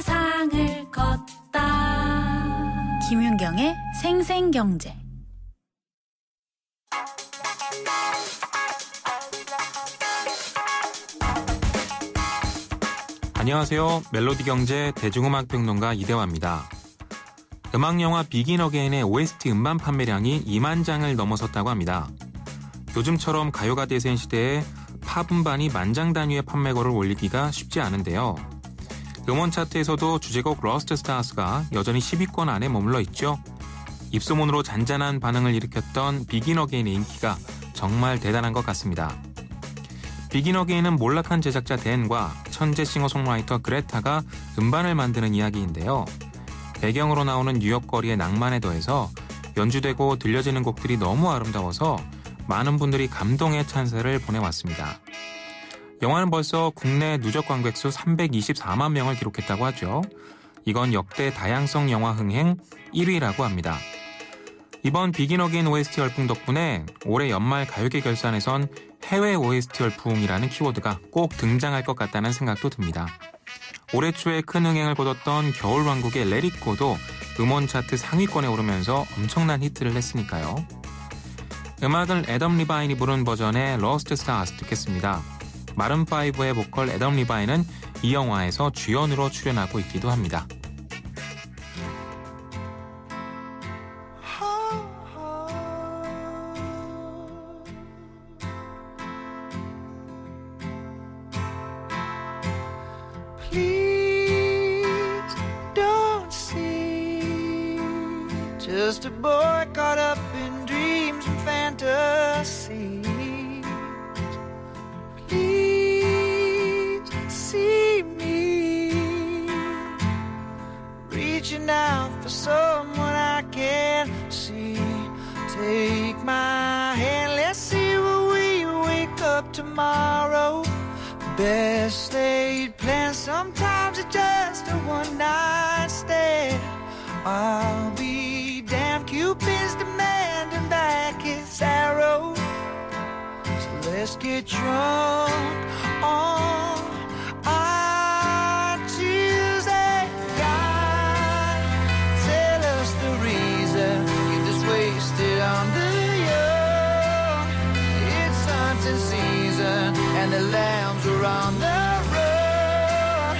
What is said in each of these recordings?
세상을 걷다. 김윤경의 생생경제. 안녕하세요. 멜로디 경제 대중음악 평론가 이대화입니다. 음악 영화 비긴 어게인의 OST 음반 판매량이 2만 장을 넘어섰다고 합니다. 요즘처럼 가요가 대세인 시대에 팝 음반이 만장 단위의 판매고를 올리기가 쉽지 않은데요. 음원 차트에서도 주제곡 Lost Stars가 여전히 10위권 안에 머물러 있죠. 입소문으로 잔잔한 반응을 일으켰던 Begin Again의 인기가 정말 대단한 것 같습니다. Begin Again은 몰락한 제작자 댄과 천재 싱어송라이터 그레타가 음반을 만드는 이야기인데요. 배경으로 나오는 뉴욕 거리의 낭만에 더해서 연주되고 들려지는 곡들이 너무 아름다워서 많은 분들이 감동의 찬사를 보내왔습니다. 영화는 벌써 국내 누적 관객 수 324만 명을 기록했다고 하죠. 이건 역대 다양성 영화 흥행 1위라고 합니다. 이번 Begin Again OST 열풍 덕분에 올해 연말 가요계 결산에선 해외 OST 열풍이라는 키워드가 꼭 등장할 것 같다는 생각도 듭니다. 올해 초에 큰 흥행을 거뒀던 겨울왕국의 Let It Go도 음원 차트 상위권에 오르면서 엄청난 히트를 했으니까요. 음악을 애덤 리바인이 부른 버전의 Lost Stars 듣겠습니다. 마룬5의 보컬 애덤 리바인은 이 영화에서 주연으로 출연하고 있기도 합니다. On the run,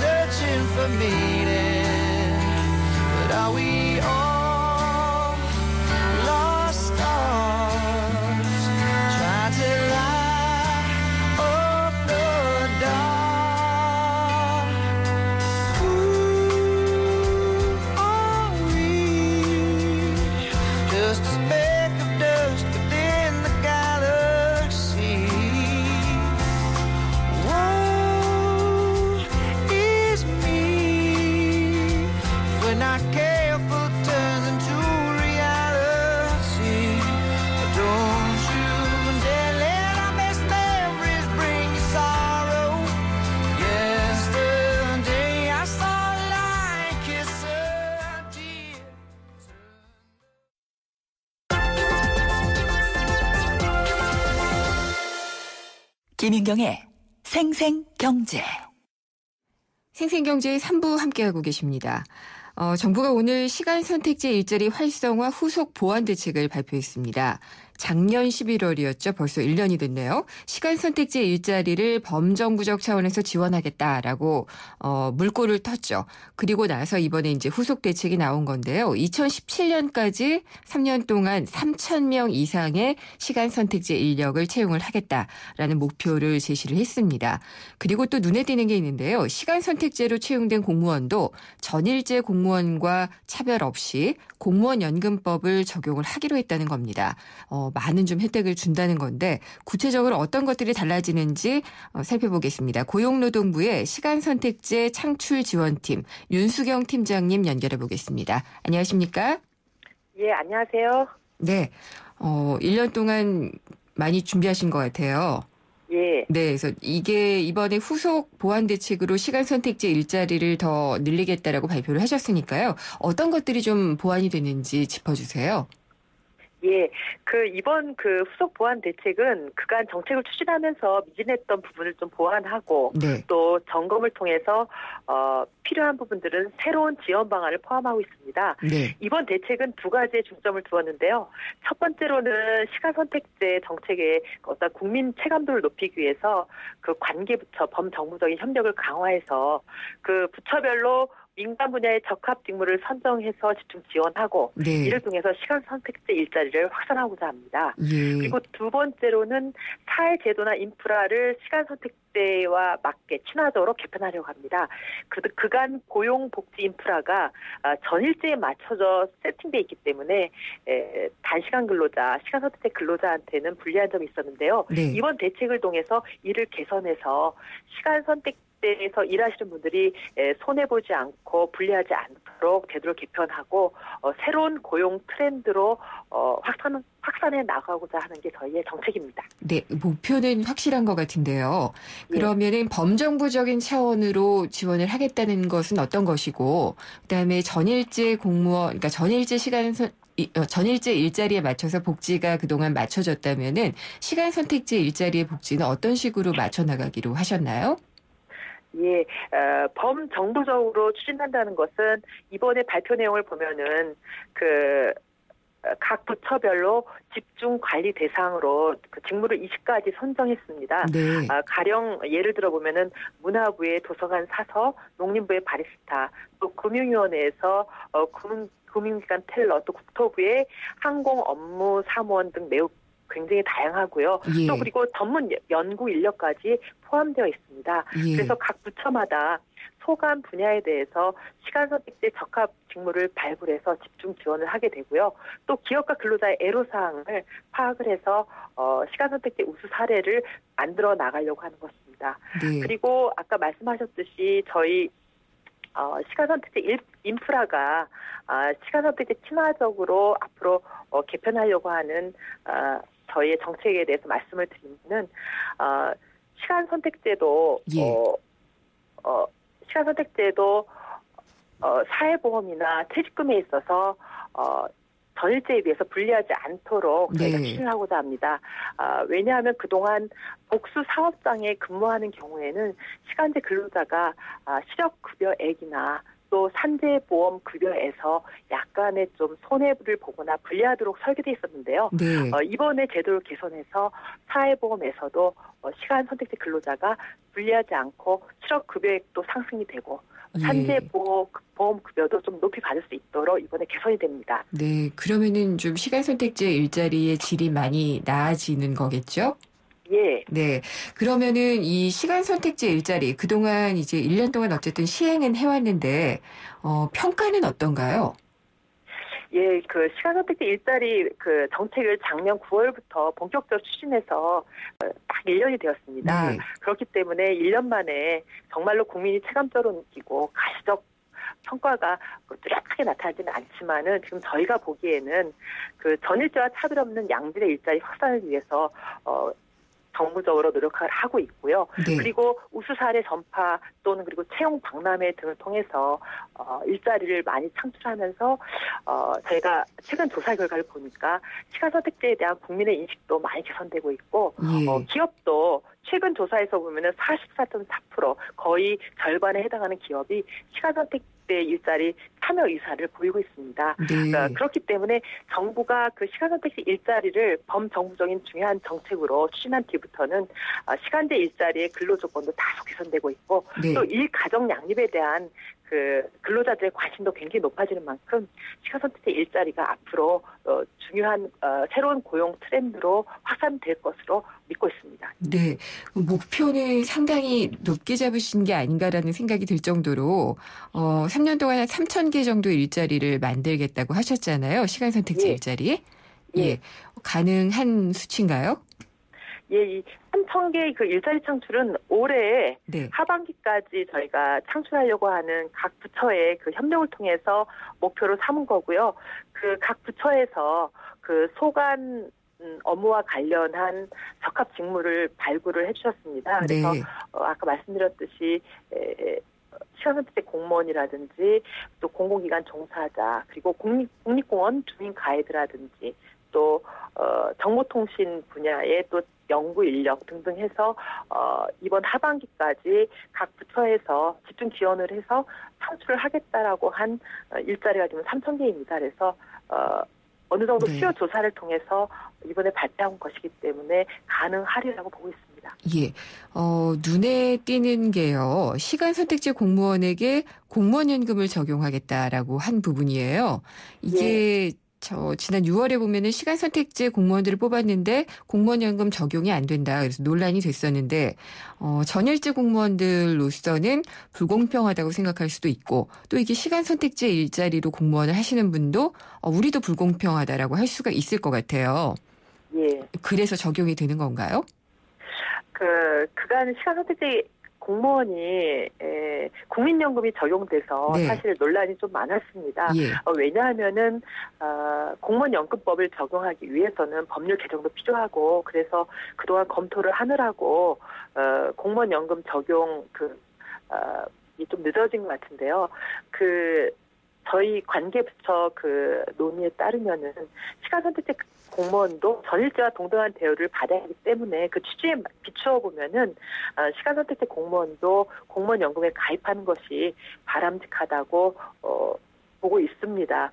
searching for meaning. But are we all 김윤경의 생생경제. 생생경제의 3부 함께하고 계십니다. 어, 정부가 오늘 시간 선택제 일자리 활성화 후속 보완 대책을 발표했습니다. 작년 11월이었죠. 벌써 1년이 됐네요. 시간 선택제 일자리를 범정부적 차원에서 지원하겠다라고 어, 물꼬를 텄죠. 그리고 나서 이번에 이제 후속 대책이 나온 건데요. 2017년까지 3년 동안 3천 명 이상의 시간 선택제 인력을 채용을 하겠다라는 목표를 제시를 했습니다. 그리고 또 눈에 띄는 게 있는데요. 시간 선택제로 채용된 공무원도 전일제 공무원과 차별 없이 공무원 연금법을 적용을 하기로 했다는 겁니다. 어, 많은 좀 혜택을 준다는 건데 구체적으로 어떤 것들이 달라지는지 어, 살펴보겠습니다. 고용노동부의 시간선택제 창출 지원팀 윤수경 팀장님 연결해 보겠습니다. 안녕하십니까? 예, 안녕하세요. 네. 어, 1년 동안 많이 준비하신 것 같아요. 예, 네, 그래서 이게 이번에 후속 보완 대책으로 시간 선택제 일자리를 더 늘리겠다라고 발표를 하셨으니까요. 어떤 것들이 좀 보완이 됐는지 짚어주세요. 예, 그 이번 그 후속 보완 대책은 그간 정책을 추진하면서 미진했던 부분을 좀 보완하고 네. 또 점검을 통해서 어, 필요한 부분들은 새로운 지원 방안을 포함하고 있습니다. 네. 이번 대책은 두 가지에 중점을 두었는데요. 첫 번째로는 시간 선택제 정책의 어떤 국민 체감도를 높이기 위해서 그 관계 부처 범정부적인 협력을 강화해서 그 부처별로 민간 분야의 적합 직무를 선정해서 집중 지원하고 네. 이를 통해서 시간 선택제 일자리를 확산하고자 합니다. 예. 그리고 두 번째로는 사회 제도나 인프라를 시간 선택제와 맞게 친화적으로 개편하려고 합니다. 그, 그간 고용 복지 인프라가 아, 전일제에 맞춰져 세팅돼 있기 때문에 에, 단시간 근로자, 시간 선택제 근로자한테는 불리한 점이 있었는데요. 네. 이번 대책을 통해서 이를 개선해서 시간 선택 대에서 일하시는 분들이 에, 손해 보지 않고 불리하지 않도록 제도를 개편하고 어, 새로운 고용 트렌드로 어, 확산 확산해 나가고자 하는 게 저희의 정책입니다. 네, 목표는 확실한 것 같은데요. 예. 그러면은 범정부적인 차원으로 지원을 하겠다는 것은 어떤 것이고, 그다음에 전일제 공무원, 그러니까 전일제 시간 선 이- 어, 전일제 일자리에 맞춰서 복지가 그동안 맞춰졌다면은 시간 선택제 일자리의 복지는 어떤 식으로 맞춰 나가기로 하셨나요? 예, 어, 범정부적으로 추진한다는 것은 이번에 발표 내용을 보면은 그 어, 각 부처별로 집중 관리 대상으로 그 직무를 20가지 선정했습니다. 네. 아, 가령 예를 들어 보면은 문화부의 도서관 사서, 농림부의 바리스타, 또 금융위원회에서 어, 금융 금융기관 텔러, 또 국토부의 항공 업무 사무원 등 매우 굉장히 다양하고요. 예. 또 그리고 전문 연구 인력까지 포함되어 있습니다. 예. 그래서 각 부처마다 소관 분야에 대해서 시간 선택제 적합 직무를 발굴해서 집중 지원을 하게 되고요. 또 기업과 근로자의 애로사항을 파악을 해서 어, 시간 선택제 우수 사례를 만들어 나가려고 하는 것입니다. 네. 그리고 아까 말씀하셨듯이 저희 어, 시간 선택제 일- 인프라가 아, 시간 선택제 친화적으로 앞으로 어, 개편하려고 하는 아, 저희의 정책에 대해서 말씀을 드리면은 아, 시간 선택제도 예. 어, 어, 시간 선택제도 어, 사회보험이나 퇴직금에 있어서 어, 전일제에 비해서 불리하지 않도록 저희가 네. 추진하고자 합니다. 아, 왜냐하면 그동안 복수 사업장에 근무하는 경우에는 시간제 근로자가 아, 시력급여액이나 또 산재보험 급여에서 약간의 좀 손해를 보거나 불리하도록 설계돼 있었는데요. 네. 어, 이번에 제도를 개선해서 사회보험에서도 어, 시간 선택제 근로자가 불리하지 않고 실업 급여액도 상승이 되고 예. 산재보험 급여도 좀 높이 받을 수 있도록 이번에 개선이 됩니다. 네. 그러면은 좀 시간 선택제 일자리의 질이 많이 나아지는 거겠죠? 예, 네. 그러면은 이 시간 선택제 일자리 그동안 이제 1년 동안 어쨌든 시행은 해왔는데 어, 평가는 어떤가요? 예, 그 시간 선택제 일자리 그 정책을 작년 9월부터 본격적으로 추진해서 어, 딱 1년이 되었습니다. 네. 그렇기 때문에 1년 만에 정말로 국민이 체감적으로 느끼고 가시적 성과가 그 뚜렷하게 나타나지는 않지만은 지금 저희가 보기에는 그 전일제와 차별 없는 양질의 일자리 확산을 위해서 어 정부적으로 노력을 하고 있고요. 네. 그리고 우수 사례 전파 또는 그리고 채용 박람회 등을 통해서 어, 일자리를 많이 창출하면서 어, 저희가 최근 조사 결과를 보니까 시간 선택제에 대한 국민의 인식도 많이 개선되고 있고 예. 어, 기업도 최근 조사에서 보면은 44.4% 거의 절반에 해당하는 기업이 시간 선택 제 일자리 참여 의사를 보이고 있습니다. 네. 그러니까 그렇기 때문에 정부가 그 시간 선택지 일자리를 범정부적인 중요한 정책으로 추진한 뒤부터는 아, 시간제 일자리의 근로 조건도 다소 개선되고 있고 네. 또일 가정 양립에 대한 그 근로자들의 관심도 굉장히 높아지는 만큼 시간 선택지 일자리가 앞으로 어, 중요한 어, 새로운 고용 트렌드로 확산될 것으로 믿고 있습니다. 네. 목표는 상당히 높게 잡으신 게 아닌가라는 생각이 들 정도로 어 3년 동안 한 3천 개 정도 일자리를 만들겠다고 하셨잖아요. 시간 선택제 예. 일자리. 예. 예. 가능한 수치인가요? 예, 이 3천 개의 그 일자리 창출은 올해 네. 하반기까지 저희가 창출하려고 하는 각 부처의 그 협력을 통해서 목표로 삼은 거고요. 그 각 부처에서 그 소관 음, 업무와 관련한 적합 직무를 발굴을 해주셨습니다. 그래서 네. 어, 아까 말씀드렸듯이 에, 시간 선택제 공무원이라든지 또 공공기관 종사자 그리고 국립, 국립공원 주민 가이드라든지 또 어, 정보통신 분야의 또 연구 인력 등등 해서 어, 이번 하반기까지 각 부처에서 집중 지원을 해서 창출을 하겠다라고 한 어, 일자리가 지금 3천 개입니다. 그래서 어, 어느 정도 네. 수요 조사를 통해서 이번에 발표한 것이기 때문에 가능하리라고 보고 있습니다. 예. 어, 눈에 띄는 게요. 시간 선택제 공무원에게 공무원 연금을 적용하겠다라고 한 부분이에요. 이게 저 지난 6월에 보면은 시간 선택제 공무원들을 뽑았는데 공무원 연금 적용이 안 된다. 그래서 논란이 됐었는데 어, 전일제 공무원들로서는 불공평하다고 생각할 수도 있고 또 이게 시간 선택제 일자리로 공무원을 하시는 분도 어, 우리도 불공평하다라고 할 수가 있을 것 같아요. 예. 그래서 적용이 되는 건가요? 그 그간 시간 선택제 공무원이 에, 국민연금이 적용돼서 네. 사실 논란이 좀 많았습니다. 예. 어, 왜냐하면은 어, 공무원연금법을 적용하기 위해서는 법률 개정도 필요하고 그래서 그동안 검토를 하느라고 어, 공무원연금 적용 그 어, 이좀 늦어진 것 같은데요. 그 저희 관계부처 그 논의에 따르면은 시간 선택제 공무원도 전일제와 동등한 대우를 받아야 하기 때문에 그 취지에 비추어 보면은 어, 시간 선택제 공무원도 공무원 연금에 가입하는 것이 바람직하다고 어, 보고 있습니다.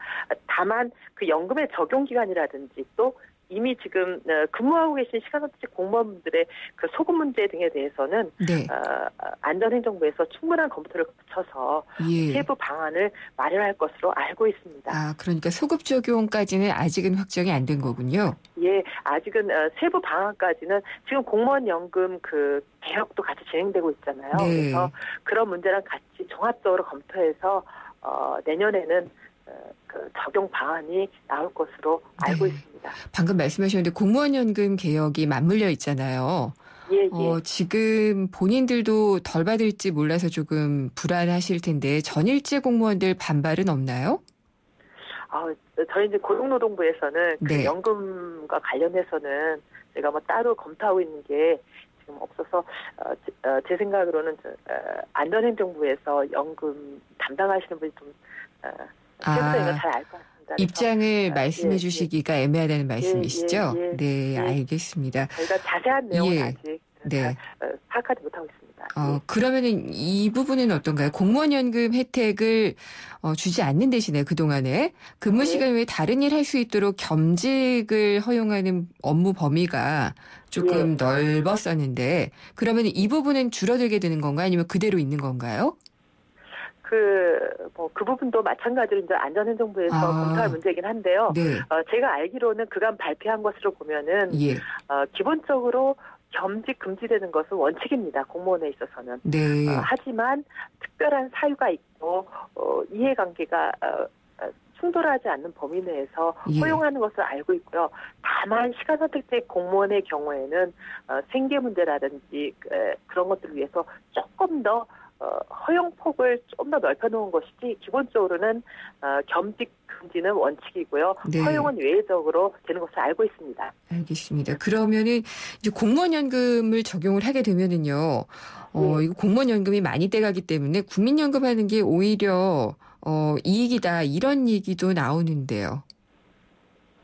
다만 그 연금의 적용 기간이라든지 또 이미 지금 어, 근무하고 계신 시간 선택제 공무원들의 그 소급 문제 등에 대해서는 네. 어, 안전행정부에서 충분한 검토를 거쳐서 예. 세부 방안을 마련할 것으로 알고 있습니다. 아, 그러니까 소급 적용까지는 아직은 확정이 안 된 거군요. 예, 아직은 어, 세부 방안까지는 지금 공무원 연금 그 개혁도 같이 진행되고 있잖아요. 네. 그래서 그런 문제랑 같이 종합적으로 검토해서 어, 내년에는 어, 그 적용 방안이 나올 것으로 알고 네. 있습니다. 방금 말씀하셨는데 공무원 연금 개혁이 맞물려 있잖아요. 예, 예. 어, 지금 본인들도 덜 받을지 몰라서 조금 불안하실 텐데 전일제 공무원들 반발은 없나요? 아, 저희 이제 고용노동부에서는 그 네. 연금과 관련해서는 제가 뭐 따로 검토하고 있는 게 지금 없어서 어, 제, 어, 제 생각으로는 저, 어, 안전행정부에서 연금 담당하시는 분이 좀 어, 아, 세부적인 잘알것 같습니다. 입장을 아, 말씀해 예, 주시기가 애매하다는 말씀이시죠? 예, 예. 네, 예. 알겠습니다. 저희가 자세한 내용은 예. 아직 네. 잘 어, 파악하지 못하고 있습니다. 어, 예. 그러면은 이 부분은 어떤가요? 공무원 연금 혜택을 어, 주지 않는 대신에 그동안에 근무 네. 시간 외에 다른 일 할 수 있도록 겸직을 허용하는 업무 범위가 조금 예. 넓었었는데 그러면 이 부분은 줄어들게 되는 건가요? 아니면 그대로 있는 건가요? 그, 뭐, 그 부분도 마찬가지로 이제 안전행정부에서 아. 검토할 문제이긴 한데요. 네. 어, 제가 알기로는 그간 발표한 것으로 보면은, 예. 어, 기본적으로 겸직 금지되는 것은 원칙입니다. 공무원에 있어서는. 네. 어, 하지만 특별한 사유가 있고 어, 이해관계가 어, 어, 충돌하지 않는 범위 내에서 예. 허용하는 것을 알고 있고요. 다만 시간 선택제 공무원의 경우에는 어, 생계 문제라든지 에, 그런 것들을 위해서 조금 더 어, 허용 폭을 좀 더 넓혀놓은 것이지 기본적으로는 어, 겸직 금지는 원칙이고요. 네. 허용은 외적으로 되는 것을 알고 있습니다. 알겠습니다. 그러면은 이제 공무원 연금을 적용을 하게 되면은요. 어, 네. 이거 공무원 연금이 많이 떼가기 때문에 국민연금 하는 게 오히려 어, 이익이다 이런 얘기도 나오는데요.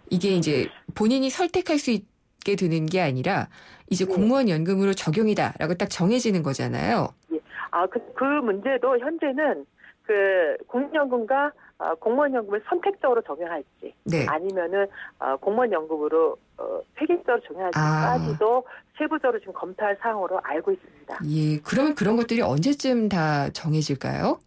이게 이제 본인이 설득할 수 있게 되는 게 아니라 이제 네. 공무원 연금으로 적용이다라고 딱 정해지는 거잖아요. 아, 그, 그 문제도 현재는 그 국민연금과 어, 공무원연금을 선택적으로 적용할지 네. 아니면은 어, 공무원연금으로 어, 획일적으로 적용할지까지도 세부적으로 지금 검토할 사항으로 알고 있습니다. 예. 그러면 그런 것들이 언제쯤 다 정해질까요?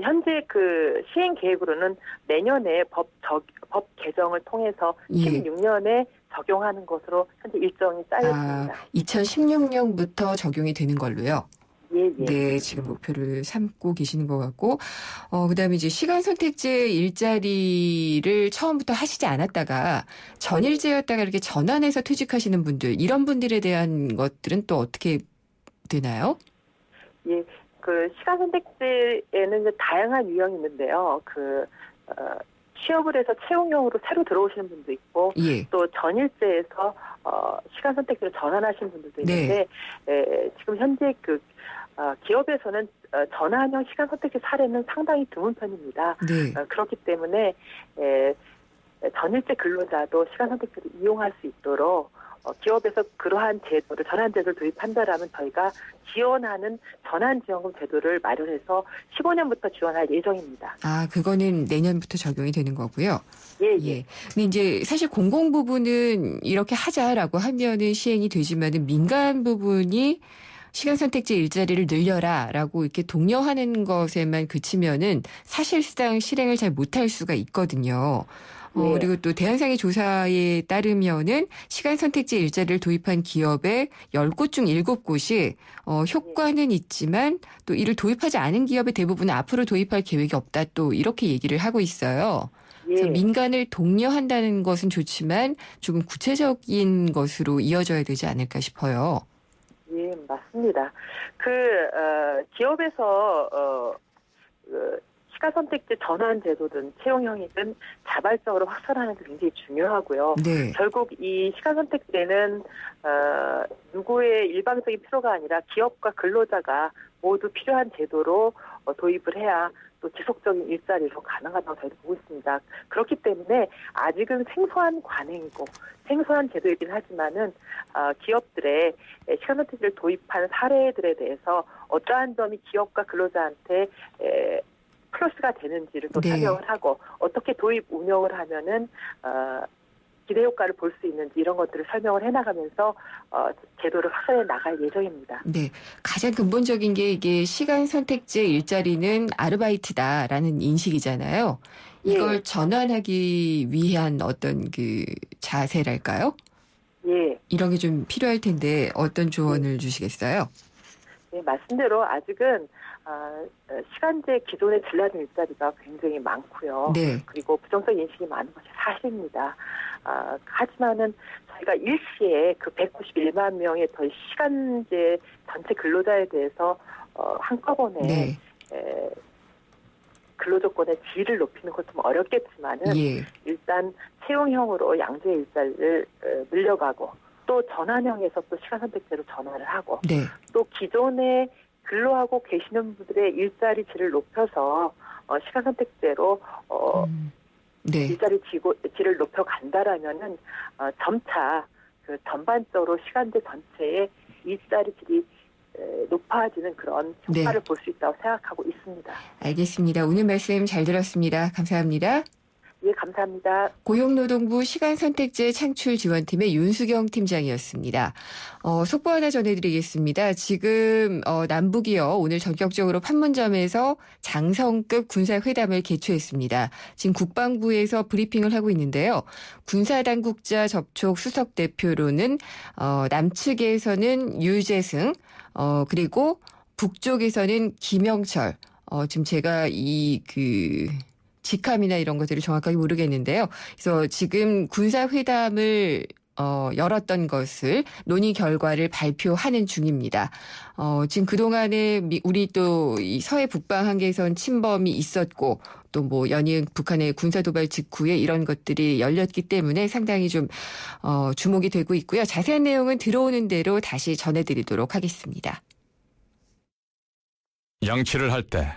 현재 그 시행 계획으로는 내년에 법, 적, 법 개정을 통해서 예. 16년에 적용하는 것으로 현재 일정이 짜여 있습니다. 2016년부터 적용이 되는 걸로요. 예, 예. 네, 지금 목표를 삼고 계시는 것 같고, 어, 그 다음에 이제 시간 선택제 일자리를 처음부터 하시지 않았다가 전일제였다가 이렇게 전환해서 퇴직하시는 분들, 이런 분들에 대한 것들은 또 어떻게 되나요? 예, 그 시간 선택제에는 다양한 유형이 있는데요. 그 어, 취업을 해서 채용형으로 새로 들어오시는 분도 있고 예. 또 전일제에서 어, 시간 선택제로 전환하시는 분들도 네. 있는데 에, 지금 현재 그 어, 기업에서는 어, 전환형 시간 선택지 사례는 상당히 드문 편입니다. 네. 어, 그렇기 때문에 에, 전일제 근로자도 시간 선택제를 이용할 수 있도록 어, 기업에서 그러한 제도를 전환 제도를 도입한다라면 저희가 지원하는 전환 지원금 제도를 마련해서 15년부터 지원할 예정입니다. 아, 그거는 내년부터 적용이 되는 거고요. 예, 예. 예. 근데 이제 사실 공공 부분은 이렇게 하자라고 하면은 시행이 되지만은 민간 부분이 시간 선택제 일자리를 늘려라라고 이렇게 독려하는 것에만 그치면은 사실상 실행을 잘 못할 수가 있거든요. 어, 예. 그리고 또 대한상의 조사에 따르면은 시간 선택제 일자리를 도입한 기업의 10곳 중 7곳이 어, 효과는 있지만 또 이를 도입하지 않은 기업의 대부분은 앞으로 도입할 계획이 없다 또 이렇게 얘기를 하고 있어요. 그래서 예. 민간을 독려한다는 것은 좋지만 조금 구체적인 것으로 이어져야 되지 않을까 싶어요. 예, 맞습니다. 그 어, 기업에서 어, 그 시가 선택제 전환 제도든 채용형이든 자발적으로 확산하는 게 굉장히 중요하고요. 네. 결국 이 시간 선택제는 어, 누구의 일방적인 필요가 아니라 기업과 근로자가 모두 필요한 제도로 어, 도입을 해야 또 지속적인 일자리로 가능하다고 저희도 보고 있습니다. 그렇기 때문에 아직은 생소한 관행이고 생소한 제도이긴 하지만은 어, 기업들의 시간 선택제를 도입한 사례들에 대해서 어떠한 점이 기업과 근로자한테 에, 플러스가 되는지를 또 네. 설명을 하고 어떻게 도입 운영을 하면은 어, 기대 효과를 볼 수 있는지 이런 것들을 설명을 해나가면서 어, 제도를 확산해 나갈 예정입니다. 네. 가장 근본적인 게 이게 시간 선택제 일자리는 아르바이트다라는 인식이잖아요. 이걸 예. 전환하기 위한 어떤 그 자세랄까요? 예, 이런 게 좀 필요할 텐데 어떤 조언을 주시겠어요? 네, 말씀대로 아직은 아, 어, 시간제 기존의 질라진 일자리가 굉장히 많고요. 네. 그리고 부정적 인식이 많은 것이 사실입니다. 아, 하지만은 저희가 일시에 그 191만 명의 더 시간제 전체 근로자에 대해서 어, 한꺼번에 네. 에, 근로조건의 질을 높이는 것좀 어렵겠지만은 예. 일단 채용형으로 양재 일자리를 어, 늘려가고 또 전환형에서 또 시간 선택제로 전환을 하고 네. 또 기존에 근로하고 계시는 분들의 일자리 질을 높여서 어, 시간 선택제로 어, 음. 네. 일자리 지고, 질을 높여 간다라면은 어, 점차 그 전반적으로 시간제 전체의 일자리 질이 에, 높아지는 그런 네. 효과를 볼수 있다고 생각하고 있습니다. 알겠습니다. 오늘 말씀 잘 들었습니다. 감사합니다. 예, 감사합니다. 고용노동부 시간선택제 창출지원팀의 윤수경 팀장이었습니다. 어, 속보 하나 전해드리겠습니다. 지금 어, 남북이요 오늘 전격적으로 판문점에서 장성급 군사회담을 개최했습니다. 지금 국방부에서 브리핑을 하고 있는데요. 군사당국자 접촉 수석 대표로는 어, 남측에서는 유재승 어, 그리고 북쪽에서는 김영철 어, 지금 제가 이그 직함이나 이런 것들을 정확하게 모르겠는데요. 그래서 지금 군사회담을 어, 열었던 것을 논의 결과를 발표하는 중입니다. 어, 지금 그동안에 미- 우리 또 이 서해 북방 한계선 침범이 있었고 또 뭐 연이은 북한의 군사 도발 직후에 이런 것들이 열렸기 때문에 상당히 좀 어, 주목이 되고 있고요. 자세한 내용은 들어오는 대로 다시 전해드리도록 하겠습니다. 양치를 할 때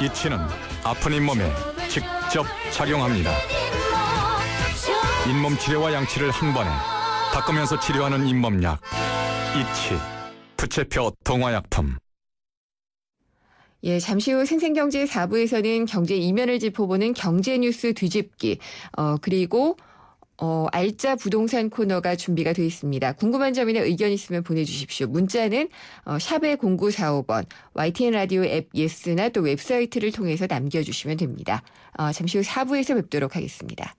이치는 아픈 잇몸에 직접 착용합니다. 잇몸 치료와 양치를 한 번에 닦으면서 치료하는 잇몸약 잇치 부채표 동화약품 예, 잠시 후 생생경제 4부에서는 경제 이면을 짚어보는 경제 뉴스 뒤집기, 어, 그리고 어, 알짜 부동산 코너가 준비가 되어 있습니다. 궁금한 점이나 의견 있으면 보내주십시오. 문자는 어, 샵의 0945번, YTN 라디오 앱 예스나 또 웹사이트를 통해서 남겨주시면 됩니다. 어, 잠시 후 4부에서 뵙도록 하겠습니다.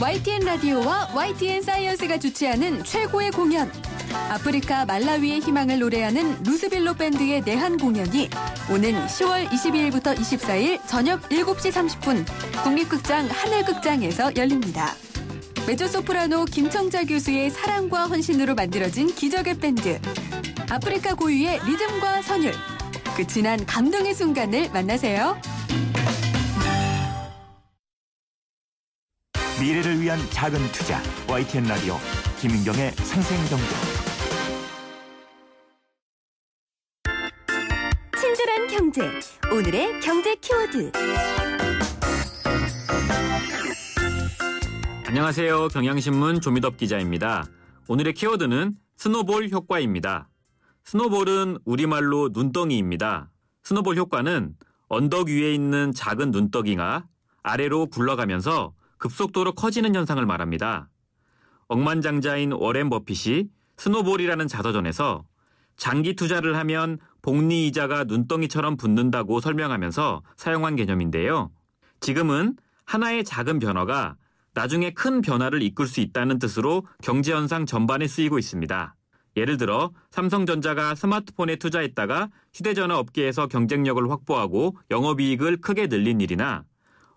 YTN 라디오와 YTN 사이언스가 주최하는 최고의 공연. 아프리카 말라위의 희망을 노래하는 루스빌로 밴드의 내한 공연이 오는 10월 22일부터 24일 저녁 7시 30분 국립극장 하늘극장에서 열립니다. 메조소프라노 김청자 교수의 사랑과 헌신으로 만들어진 기적의 밴드. 아프리카 고유의 리듬과 선율. 그 진한 감동의 순간을 만나세요. 미래를 위한 작은 투자 YTN 라디오 김인경의 생생경제 친절한 경제 오늘의 경제 키워드 안녕하세요. 경향신문 조미덕 기자입니다. 오늘의 키워드는 스노볼 효과입니다. 스노볼은 우리말로 눈덩이입니다. 스노볼 효과는 언덕 위에 있는 작은 눈덩이가 아래로 굴러가면서 급속도로 커지는 현상을 말합니다. 억만장자인 워렌 버핏이 스노볼이라는 자서전에서 장기 투자를 하면 복리 이자가 눈덩이처럼 붙는다고 설명하면서 사용한 개념인데요. 지금은 하나의 작은 변화가 나중에 큰 변화를 이끌 수 있다는 뜻으로 경제 현상 전반에 쓰이고 있습니다. 예를 들어 삼성전자가 스마트폰에 투자했다가 휴대전화 업계에서 경쟁력을 확보하고 영업이익을 크게 늘린 일이나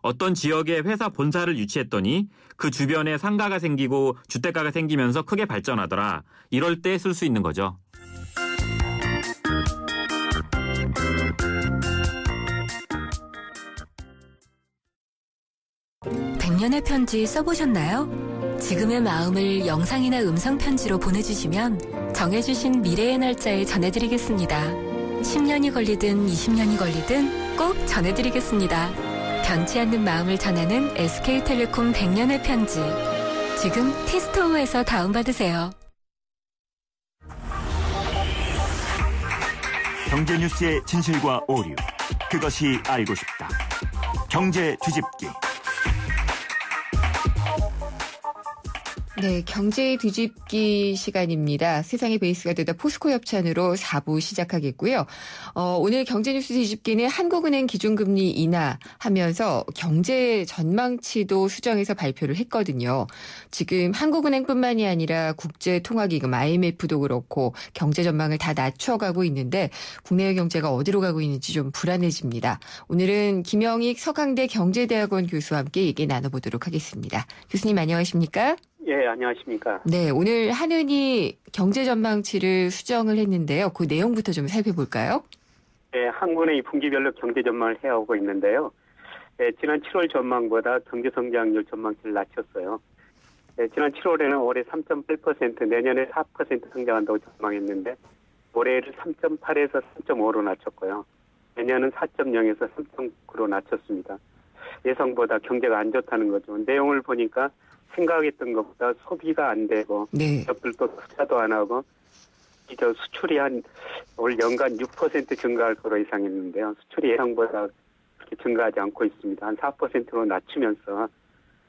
어떤 지역에 회사 본사를 유치했더니 그 주변에 상가가 생기고 주택가가 생기면서 크게 발전하더라. 이럴 때 쓸 수 있는 거죠. 백년의 편지 써보셨나요? 지금의 마음을 영상이나 음성 편지로 보내주시면 정해주신 미래의 날짜에 전해드리겠습니다. 10년이 걸리든 20년이 걸리든 꼭 전해드리겠습니다. 변치 않는 마음을 전하는 SK텔레콤 백년의 편지. 지금 티스토어에서 다운받으세요. 경제 뉴스의 진실과 오류 그것이 알고 싶다 경제 뒤집기 네, 경제 뒤집기 시간입니다. 세상의 베이스가 되다 포스코 협찬으로 4부 시작하겠고요. 어, 오늘 경제 뉴스 뒤집기는 한국은행 기준금리 인하 하면서 경제 전망치도 수정해서 발표를 했거든요. 지금 한국은행뿐만이 아니라 국제통화기금 IMF도 그렇고 경제 전망을 다 낮춰가고 있는데 국내의 경제가 어디로 가고 있는지 좀 불안해집니다. 오늘은 김영익 서강대 경제대학원 교수와 함께 얘기 나눠보도록 하겠습니다. 교수님 안녕하십니까? 예, 안녕하십니까. 네, 오늘 한은이 경제 전망치를 수정을 했는데요. 그 내용부터 좀 살펴볼까요? 예, 한국은행이 분기별로 경제 전망을 해오고 있는데요. 예, 지난 7월 전망보다 경제 성장률 전망치를 낮췄어요. 예, 지난 7월에는 올해 3.8% 내년에 4% 성장한다고 전망했는데 올해를 3.8에서 3.5로 낮췄고요. 내년은 4.0에서 3.9로 낮췄습니다. 예상보다 경제가 안 좋다는 거죠. 내용을 보니까 생각했던 것보다 소비가 안 되고 네. 기업들도 투자도 안 하고 이제 수출이 한 올 연간 6% 증가할 거로 예상했는데요. 수출이 예상보다 그렇게 증가하지 않고 있습니다. 한 4%로 낮추면서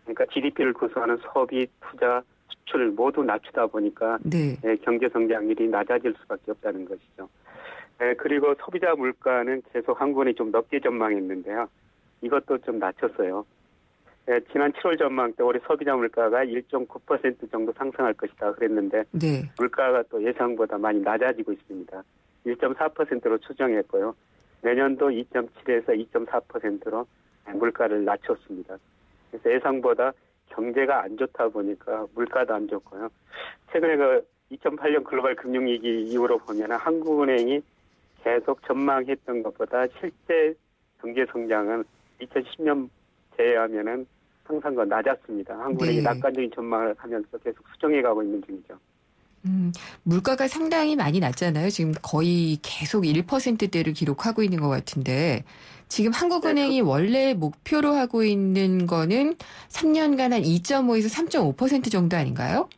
그러니까 GDP를 구성하는 소비, 투자, 수출 모두 낮추다 보니까 네. 예, 경제 성장률이 낮아질 수밖에 없다는 것이죠. 예, 그리고 소비자 물가는 계속 한국은이 좀 높게 전망했는데요. 이것도 좀 낮췄어요. 예, 지난 7월 전망 때 올해 소비자 물가가 1.9% 정도 상승할 것이다 그랬는데 네. 물가가 또 예상보다 많이 낮아지고 있습니다. 1.4%로 추정했고요. 내년도 2.7에서 2.4%로 물가를 낮췄습니다. 그래서 예상보다 경제가 안 좋다 보니까 물가도 안 좋고요. 최근에 그 2008년 글로벌 금융위기 이후로 보면 한국은행이 계속 전망했던 것보다 실제 경제 성장은 2010년 제외하면은 더 낮았습니다. 한국은행이 네. 낙관적인 전망을 하면서 계속 수정해 가고 있는 중이죠. 음, 물가가 상당히 많이 낮잖아요. 지금 거의 계속 1%대를 기록하고 있는 것 같은데 지금 한국은행이 원래 목표로 하고 있는 거는 3년간 한 2.5에서 3.5% 정도 아닌가요?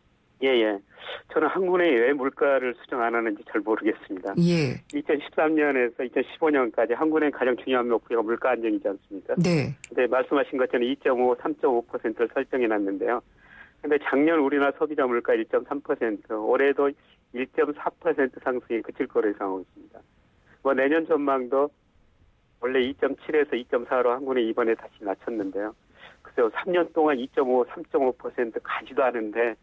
예, 예. 저는 한국은행이 왜 물가를 수정 안 하는지 잘 모르겠습니다. 예. 2013년에서 2015년까지 한국은행 가장 중요한 목표가 물가 안정이지 않습니까? 네. 근데 말씀하신 것처럼 2.5, 3.5%를 설정해 놨는데요. 근데 작년 우리나라 소비자 물가 1.3%, 올해도 1.4% 상승에 그칠 거로 예상하고 있습니다. 뭐 내년 전망도 원래 2.7에서 2.4로 한국은행이 이번에 다시 낮췄는데요. 글쎄요, 3년 동안 2.5, 3.5% 가지도 않은데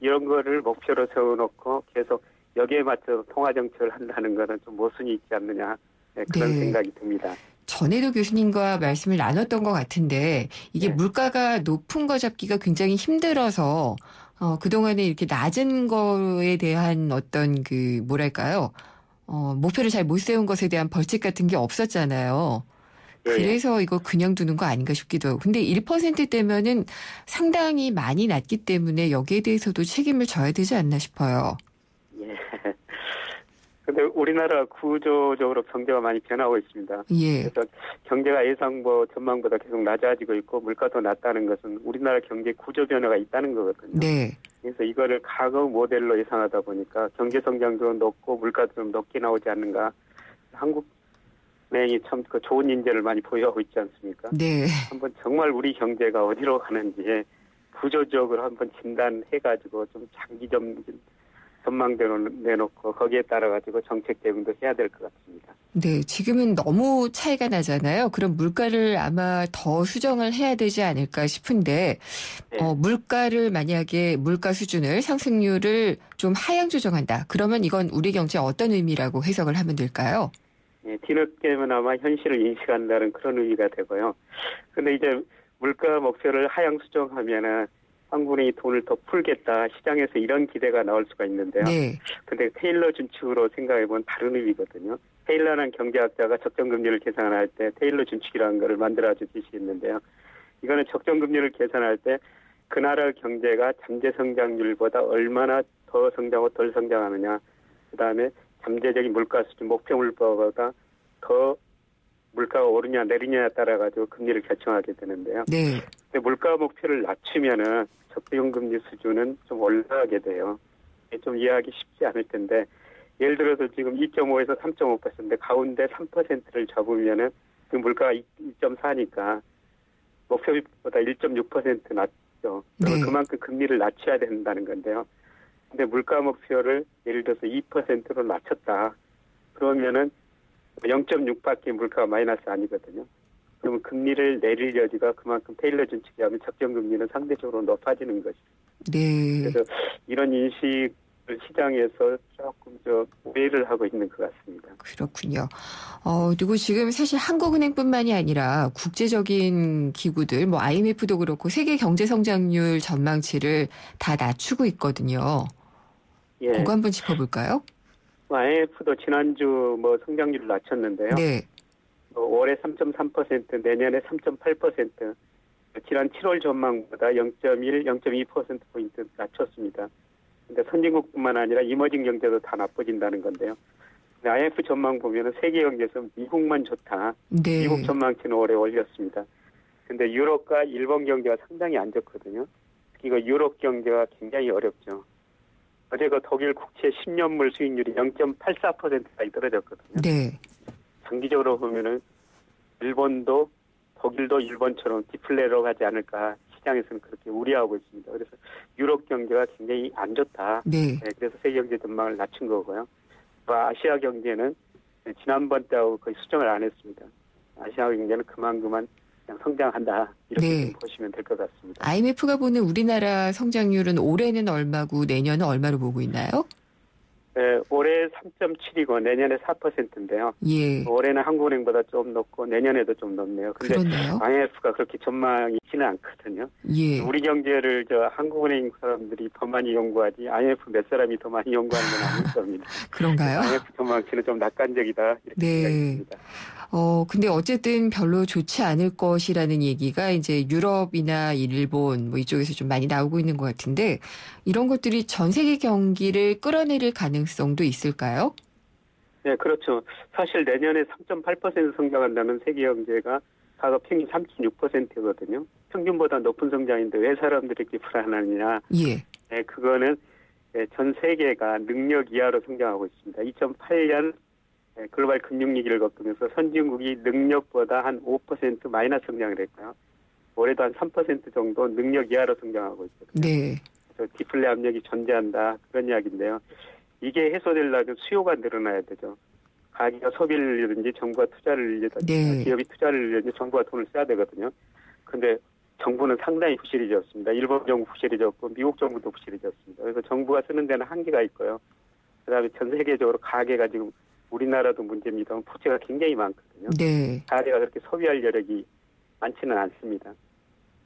이런 거를 목표로 세워놓고 계속 여기에 맞춰서 통화 정책을 한다는 거는 좀 모순이 있지 않느냐 네, 그런 네. 생각이 듭니다. 전에도 교수님과 말씀을 나눴던 것 같은데 이게 네. 물가가 높은 거 잡기가 굉장히 힘들어서 어, 그동안에 이렇게 낮은 거에 대한 어떤 그 뭐랄까요? 어, 목표를 잘 못 세운 것에 대한 벌칙 같은 게 없었잖아요. 예, 예. 그래서 이거 그냥 두는 거 아닌가 싶기도 하고. 근데 1%대면은 상당히 많이 낮기 때문에 여기에 대해서도 책임을 져야 되지 않나 싶어요. 예. 근데 우리나라 구조적으로 경제가 많이 변하고 있습니다. 예. 그래서 경제가 예상보 전망보다 계속 낮아지고 있고 물가도 낮다는 것은 우리나라 경제 구조 변화가 있다는 거거든요. 네. 그래서 이거를 과거 모델로 예상하다 보니까 경제 성장도 높고 물가도 좀 높게 나오지 않는가. 한국 은행이 참 그 좋은 인재를 많이 보유하고 있지 않습니까? 네. 한번 정말 우리 경제가 어디로 가는지 구조적으로 한번 진단해가지고 좀 장기적인 전망대로 내놓고 거기에 따라 가지고 정책 대응도 해야 될 것 같습니다. 네, 지금은 너무 차이가 나잖아요. 그럼 물가를 아마 더 수정을 해야 되지 않을까 싶은데, 네. 어, 물가를 만약에 물가 수준을 상승률을 좀 하향 조정한다. 그러면 이건 우리 경제에 어떤 의미라고 해석을 하면 될까요? 예, 뒤늦게나마 현실을 인식한다는 그런 의미가 되고요. 근데 이제 물가 목표를 하향 수정하면은 한국은행이 돈을 더 풀겠다 시장에서 이런 기대가 나올 수가 있는데요. 네. 근데 테일러 준칙으로 생각해보면 다른 의미거든요. 테일러라는 경제학자가 적정금리를 계산할 때 테일러 준칙이라는 것을 만들어준 뜻이 있는데요. 이거는 적정금리를 계산할 때 그 나라 경제가 잠재 성장률보다 얼마나 더 성장하고 덜 성장하느냐. 그 다음에 잠재적인 물가 수준, 목표 물가보다 더 물가가 오르냐 내리냐에 따라 가지고 금리를 결정하게 되는데요. 네. 근데 물가 목표를 낮추면은 적정금리 수준은 좀 올라가게 돼요. 좀 이해하기 쉽지 않을 텐데 예를 들어서 지금 2.5에서 3.5% 가운데 3%를 잡으면은 그 물가가 2.4니까 목표보다 1.6% 낮죠. 네. 그만큼 금리를 낮춰야 된다는 건데요. 근데 물가 목표를 예를 들어서 2%로 낮췄다. 그러면은 0.6밖에 물가가 마이너스 아니거든요. 그러면 금리를 내릴 여지가 그만큼 테일러 준칙에 하면 적정 금리는 상대적으로 높아지는 것이죠. 네. 그래서 이런 인식을 시장에서 조금 저 오해를 하고 있는 것 같습니다. 그렇군요. 어, 그리고 지금 사실 한국은행뿐만이 아니라 국제적인 기구들, 뭐 IMF도 그렇고 세계 경제 성장률 전망치를 다 낮추고 있거든요. 예. 그거 한번 짚어볼까요? IMF도 지난주 뭐 성장률을 낮췄는데요. 네. 어, 올해 3.3%, 내년에 3.8%, 지난 7월 전망보다 0.1, 0.2%포인트 낮췄습니다. 근데 선진국뿐만 아니라 이머징 경제도 다 나빠진다는 건데요. IMF 전망 보면은 세계 경제에서 미국만 좋다. 네. 미국 전망치는 올해 올렸습니다. 근데 유럽과 일본 경제가 상당히 안 좋거든요. 특히 이거 유럽 경제가 굉장히 어렵죠. 어제 그 독일 국채 10년물 수익률이 0.84%까지 떨어졌거든요. 네. 장기적으로 보면은 일본도 독일도 일본처럼 디플레로 가지 않을까 시장에서는 그렇게 우려하고 있습니다. 그래서 유럽 경제가 굉장히 안 좋다. 네. 네, 그래서 세계 경제 전망을 낮춘 거고요. 또 아시아 경제는 지난번 때하고 거의 수정을 안 했습니다. 아시아 경제는 그만 그만 그냥 성장한다 이렇게 네. 좀 보시면 될 것 같습니다. IMF가 보는 우리나라 성장률은 올해는 얼마고 내년은 얼마로 보고 있나요? 네, 올해 3.7이고 내년에 4%인데요. 예. 올해는 한국은행보다 좀 높고 내년에도 좀 높네요. 근데 그렇네요. IMF가 그렇게 전망이 있지는 않거든요. 예. 우리 경제를 저 한국은행 사람들이 더 많이 연구하지 IMF 몇 사람이 더 많이 연구하는 건 아닐 겁니다. 그런가요? IMF 전망치는 좀 낙관적이다 이렇게 네. 생각합니다. 어, 근데 어쨌든 별로 좋지 않을 것이라는 얘기가 이제 유럽이나 일본 뭐 이쪽에서 좀 많이 나오고 있는 것 같은데 이런 것들이 전 세계 경기를 끌어내릴 가능성도 있을까요? 네, 그렇죠. 사실 내년에 3.8% 성장한다는 세계 경제가 과거 평균 3.6%거든요. 평균보다 높은 성장인데 왜 사람들이 이렇게 불안하느냐? 예. 네, 그거는 네, 전 세계가 능력 이하로 성장하고 있습니다. 2008년 네, 글로벌 금융위기를 겪으면서 선진국이 능력보다 한 5% 마이너스 성장을 했고요. 올해도 한 3% 정도 능력 이하로 성장하고 있거든요. 네. 그래서 디플레 압력이 존재한다 그런 이야기인데요. 이게 해소되려면 수요가 늘어나야 되죠. 가게가 소비를 늘리든지 정부가 투자를 늘리든지 네. 기업이 투자를 늘리든지 정부가 돈을 써야 되거든요. 근데 정부는 상당히 부실이 졌습니다. 일본 정부 부실이 졌고 미국 정부도 부실이 졌습니다. 그래서 정부가 쓰는 데는 한계가 있고요. 그다음에 전 세계적으로 가계가 지금 우리나라도 문제입니다만 부채가 굉장히 많거든요. 네. 가계가 그렇게 소비할 여력이 많지는 않습니다.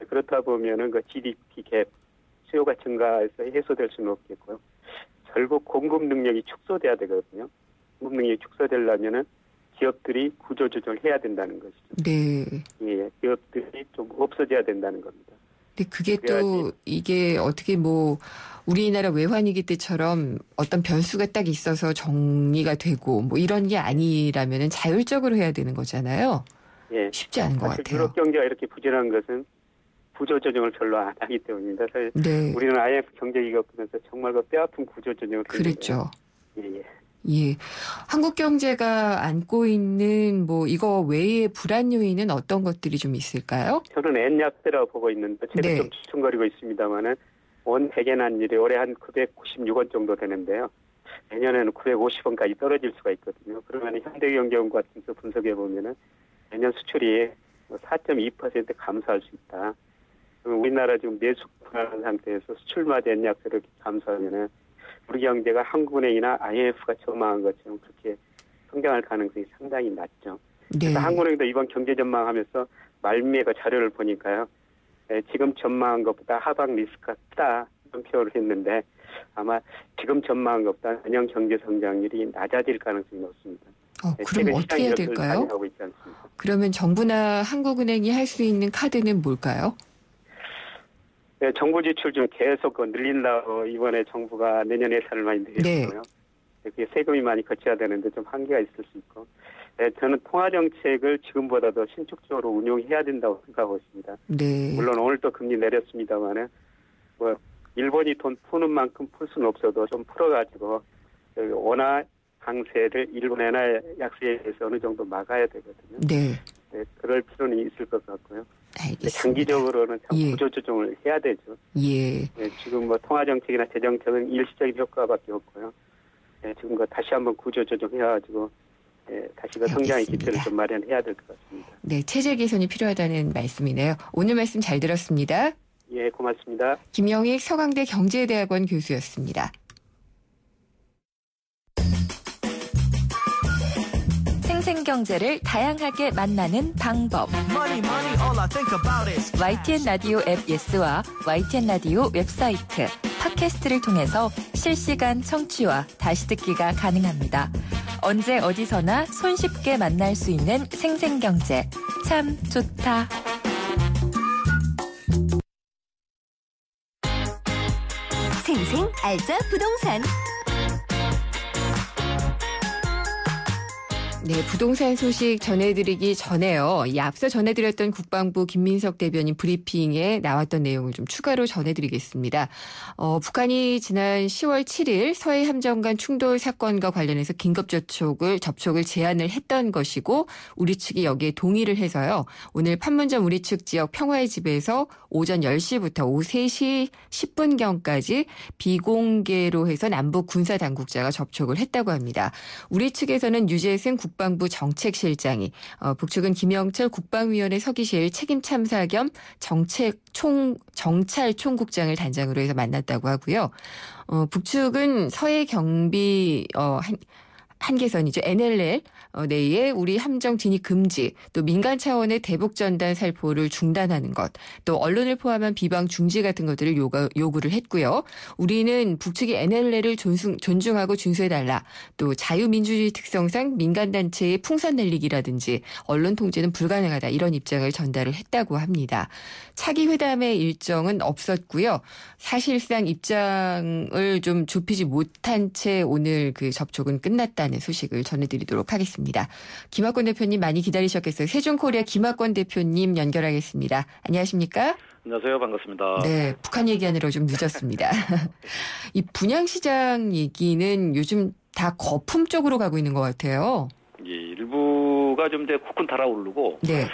그렇다 보면은 그 GDP 갭 수요가 증가해서 해소될 수는 없겠고요. 결국 공급 능력이 축소돼야 되거든요. 공급 능력이 축소되려면은 기업들이 구조 조정을 해야 된다는 것이죠. 네. 예, 기업들이 좀 없어져야 된다는 겁니다. 근데 그게 또. 이게 어떻게 뭐 우리나라 외환위기 때처럼 어떤 변수가 딱 있어서 정리가 되고 뭐 이런 게 아니라면은 자율적으로 해야 되는 거잖아요. 예. 쉽지 않은 것 같아요. 유럽 경제가 이렇게 부진한 것은 구조 조정을 별로 안 하기 때문입니다. 사실 네. 우리는 IMF 경제 위기가 오면서 정말 그 뼈아픈 구조 조정을 그랬죠. 예, 예. 예. 한국 경제가 안고 있는 뭐 이거 외에 불안 요인은 어떤 것들이 좀 있을까요? 저는 N약세라고 보고 있는데 최근 네. 좀 추천거리고 있습니다만은 원 백엔한 일이 올해 한 996원 정도 되는데요. 내년에는 950원까지 떨어질 수가 있거든요. 그러면 현대경제원 같은 데 분석해 보면은 내년 수출이 4.2% 감소할 수 있다. 우리나라 지금 내수 불안한 상태에서 수출마저 N약세를 감소하면은 우리 경제가 한국은행이나 IMF가 전망한 것처럼 그렇게 성장할 가능성이 상당히 낮죠. 네. 그래서 한국은행도 이번 경제 전망하면서 말미에 그 자료를 보니까요. 에, 지금 전망한 것보다 하방 리스크가 크다 이런 표현을 했는데 아마 지금 전망한 것보다 내년 경제 성장률이 낮아질 가능성이 높습니다. 어, 에, 그럼 어떻게 해야 될까요? 그러면 정부나 한국은행이 할 수 있는 카드는 뭘까요? 네, 정부 지출 좀 계속 그 늘린다고 이번에 정부가 내년 예산을 많이 늘렸고요. 그게 세금이 많이 거쳐야 되는데 좀 한계가 있을 수 있고 네, 저는 통화 정책을 지금보다도 신축적으로 운용해야 된다고 생각하고 있습니다. 네. 물론 오늘 또 금리 내렸습니다만은 뭐 일본이 돈 푸는 만큼 풀 수는 없어도 좀 풀어가지고 원화 강세를 일본 엔화 약세에 대해서 어느 정도 막아야 되거든요. 네. 네, 그럴 필요는 있을 것 같고요. 알겠습니다. 장기적으로는 참 예. 구조 조정을 해야 되죠. 예. 네, 지금 뭐 통화 정책이나 재정책은 일시적인 효과밖에 없고요. 네, 지금 그 다시 한번 구조 조정해가지고 네, 다시 그 성장의. 기틀을 좀 마련해야 될 것 같습니다. 네, 체제 개선이 필요하다는 말씀이네요. 오늘 말씀 잘 들었습니다. 예, 고맙습니다. 김영익 서강대 경제대학원 교수였습니다. 경제를 다양하게 만나는 방법. Money, money, all I think about is YTN 라디오 앱 예스와 YTN 라디오 웹사이트, 팟캐스트를 통해서 실시간 청취와 다시 듣기가 가능합니다. 언제 어디서나 손쉽게 만날 수 있는 생생경제. 참 좋다. 생생 알짜 부동산 네, 부동산 소식 전해드리기 전에요. 이 앞서 전해드렸던 국방부 김민석 대변인 브리핑에 나왔던 내용을 좀 추가로 전해드리겠습니다. 어, 북한이 지난 10월 7일 서해 함정 간 충돌 사건과 관련해서 긴급 접촉을 접촉을 제안을 했던 것이고 우리 측이 여기에 동의를 해서요. 오늘 판문점 우리 측 지역 평화의 집에서 오전 10시부터 오후 3시 10분경까지 비공개로 해서 남북 군사 당국자가 접촉을 했다고 합니다. 우리 측에서는 유재승 국 방부 정책실장이 어, 북측은 김영철 국방위원회 서기실 책임 참사 겸 정책 총 정찰 총국장을 단장으로 해서 만났다고 하고요. 어, 북측은 서해 경비 어, 한 한계선이죠. NLL 어, 내에 우리 함정 진입 금지, 또 민간 차원의 대북 전단 살포를 중단하는 것, 또 언론을 포함한 비방 중지 같은 것들을 요구, 요구 를 했고요. 우리는 북측이 NLL을 존중, 존중하고 준수해달라. 또 자유민주주의 특성상 민간 단체의 풍선 날리기라든지 언론 통제는 불가능하다 이런 입장을 전달을 했다고 합니다. 차기 회담의 일정은 없었고요. 사실상 입장을 좀 좁히지 못한 채 오늘 그 접촉은 끝났다는 소식을 전해드리도록 하겠습니다. 김학권 대표님 많이 기다리셨겠어요. 세종코리아 김학권 대표님 연결하겠습니다. 안녕하십니까? 안녕하세요. 반갑습니다. 네, 북한 얘기하느라 좀 늦었습니다. 이 분양시장 얘기는 요즘 다 거품 쪽으로 가고 있는 것 같아요. 예, 일부가 좀 이제 국군 달아오르고 네.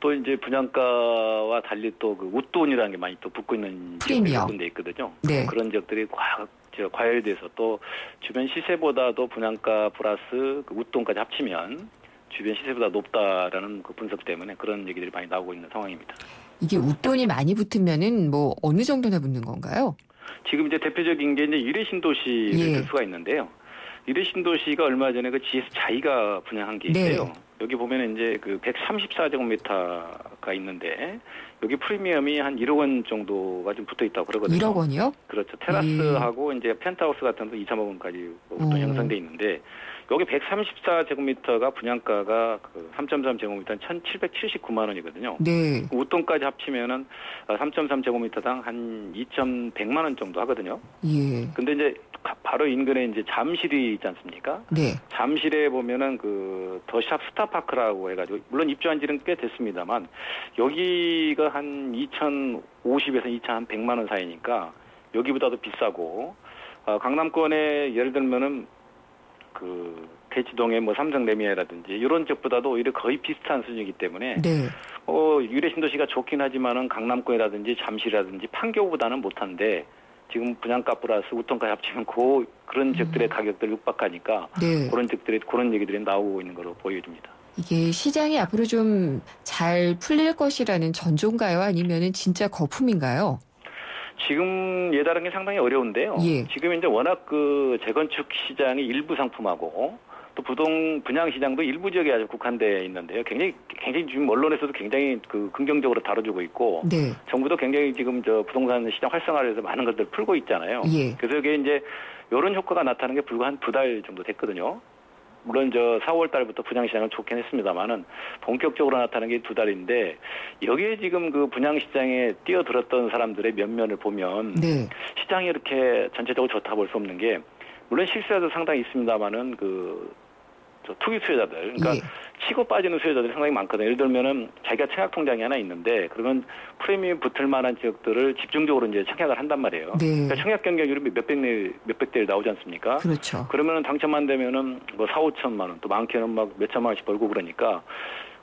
또 이제 분양가와 달리 또 그 웃돈이라는 게 많이 또 붙고 있는 프리미엄. 지역이 몇 군데 있거든요. 네. 그런 지역들이 과, 저 과열돼서 또 주변 시세보다도 분양가 플러스 그 웃돈까지 합치면 주변 시세보다 높다라는 그 분석 때문에 그런 얘기들이 많이 나오고 있는 상황입니다. 이게 웃돈이 많이 붙으면은 뭐 어느 정도나 붙는 건가요? 지금 이제 대표적인 게 이제 유래 신도시를 예. 들 수가 있는데요. 유래 신도시가 얼마 전에 그 GS 자이가 분양한 게 네. 있어요. 여기 보면 이제 그 134제곱미터 가 있는데 여기 프리미엄이 한 1억 원 정도가 좀 붙어 있다고 그러거든요. 1억 원이요? 그렇죠. 테라스하고 이제 펜트하우스 같은 거 2, 3억 원까지 또 오. 형성돼 있는데 여기 134제곱미터가 분양가가 그 3.3제곱미터는 1,779만 원이거든요. 네. 웃돈까지 합치면은 3.3제곱미터당 한 2,100만 원 정도 하거든요. 예. 근데 이제 가- 바로 인근에 이제 잠실이 있지 않습니까? 네. 잠실에 보면은 그 더샵 스타파크라고 해가지고 물론 입주한 지는 꽤 됐습니다만 여기가 한 2,050에서 2,100만 원 사이니까 여기보다도 비싸고 어, 강남권에 예를 들면은 그 대치동의 뭐 삼성 레미아라든지 이런 쪽보다도 오히려 거의 비슷한 수준이기 때문에 네. 어, 유래 신도시가 좋긴 하지만은 강남권이라든지 잠실이라든지 판교보다는 못한데 지금 분양가 플러스 우통까지 합치면 그 그런 지역들의 가격들 육박하니까 네. 그런 지역들이 그런 얘기들이 나오고 있는 걸로 보여집니다. 이게 시장이 앞으로 좀 잘 풀릴 것이라는 전종가요? 아니면은 진짜 거품인가요? 지금 예다른 게 상당히 어려운데요. 예. 지금 이제 워낙 그 재건축 시장이 일부 상품하고 또 부동 분양 시장도 일부 지역에 아주 국한돼 있는데요. 굉장히 굉장히 지금 언론에서도 굉장히 그 긍정적으로 다뤄주고 있고 네. 정부도 굉장히 지금 저 부동산 시장 활성화를 위해서 많은 것들을 풀고 있잖아요. 예. 그래서 이게 이제 이런 효과가 나타나는 게 불과 한 두 달 정도 됐거든요. 물론 저 4월 달부터 분양 시장을 좋긴 했습니다만은 본격적으로 나타나는 게두 달인데 여기에 지금 그 분양 시장에 뛰어들었던 사람들의 면면을 보면 네. 시장이 이렇게 전체적으로 좋다 볼 수 없는 게 물론 실수야도 상당히 있습니다만은 그저 투기 수요자들 그러니까 예. 치고 빠지는 수요자들이 상당히 많거든요. 예를 들면은 자기가 청약 통장이 하나 있는데 그러면 프리미엄 붙을 만한 지역들을 집중적으로 이제 청약을 한단 말이에요. 네. 그러니까 청약 경쟁률이 몇백 내 몇백 대 나오지 않습니까? 그렇죠. 그러면은 당첨만 되면은 뭐 4, 5천만 원, 또 많게는 막 몇천만 원씩 벌고 그러니까